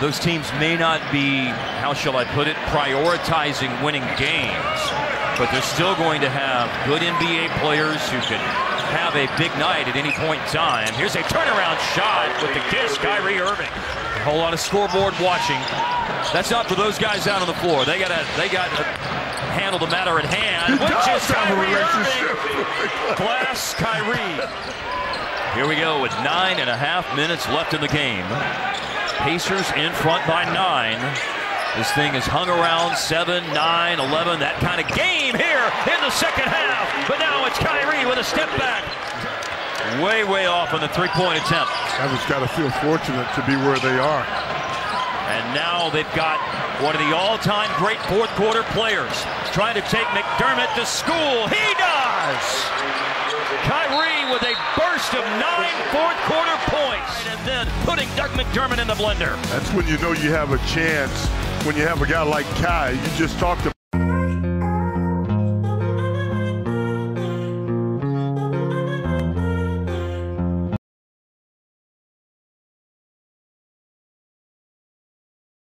those teams may not be, how shall I put it, prioritizing winning games, but they're still going to have good NBA players who can have a big night at any point in time. Here's a turnaround shot with the kiss, Kyrie Irving. A whole lot of scoreboard watching. That's not for those guys out on the floor. They got to they got to handle the matter at hand, which is Kyrie Irving. Glass Kyrie. Here we go with nine and a half minutes left in the game. Pacers in front by nine. This thing is hung around 7, 9, 11, that kind of game here in the second half. But now it's Kyrie with a step back. Way, way off on the three-point attempt. Evans got to feel fortunate to be where they are. And now they've got one of the all-time great fourth quarter players trying to take McDermott to school. He does! Kyrie with a burst of nine fourth quarter points then putting Doug McDermott in the blender. That's when you know you have a chance. When you have a guy like Kai, you just talked